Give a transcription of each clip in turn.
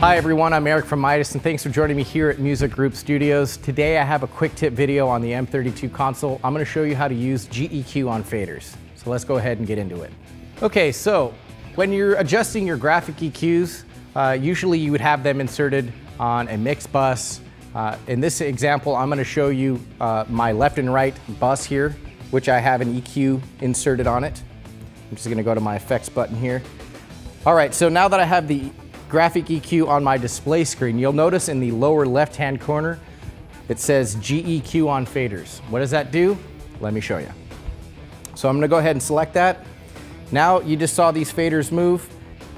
Hi everyone, I'm Eric from Midas and thanks for joining me here at Music Group Studios. Today I have a quick tip video on the M32 console. I'm going to show you how to use GEQ on faders. So let's go ahead and get into it. Okay, so when you're adjusting your graphic EQs, uh, usually you would have them inserted on a mix bus. Uh, in this example, I'm going to show you uh, my left and right bus here, which I have an EQ inserted on it. I'm just going to go to my effects button here. All right, so now that I have the graphic EQ on my display screen, you'll notice in the lower left-hand corner, it says GEQ on faders. What does that do? Let me show you. So I'm gonna go ahead and select that. Now you just saw these faders move.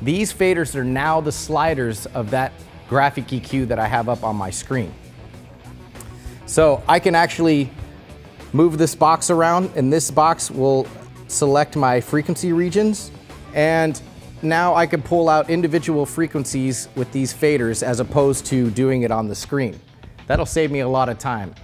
These faders are now the sliders of that graphic EQ that I have up on my screen. So I can actually move this box around and this box will select my frequency regions and now I can pull out individual frequencies with these faders as opposed to doing it on the screen. That'll save me a lot of time.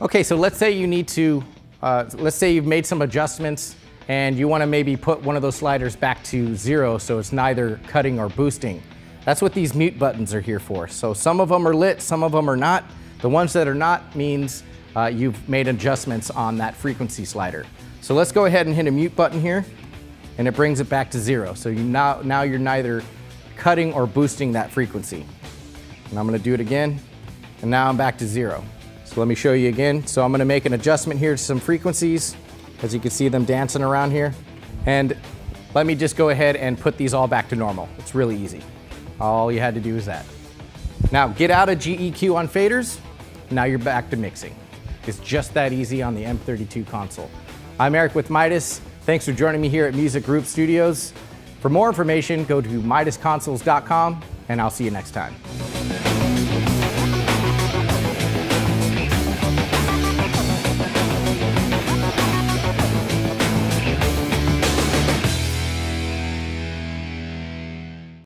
Okay, so let's say you need to, uh, let's say you've made some adjustments and you want to maybe put one of those sliders back to zero so it's neither cutting or boosting. That's what these mute buttons are here for. So some of them are lit, some of them are not. The ones that are not means uh, you've made adjustments on that frequency slider. So let's go ahead and hit a mute button here and it brings it back to zero. So you now, now you're neither cutting or boosting that frequency. And I'm gonna do it again, and now I'm back to zero. So let me show you again. So I'm gonna make an adjustment here to some frequencies, as you can see them dancing around here. And let me just go ahead and put these all back to normal. It's really easy. All you had to do is that. Now get out of GEQ on faders, now you're back to mixing. It's just that easy on the M32 console. I'm Eric with Midas. Thanks for joining me here at Music Group Studios. For more information, go to midasconsoles.com and I'll see you next time.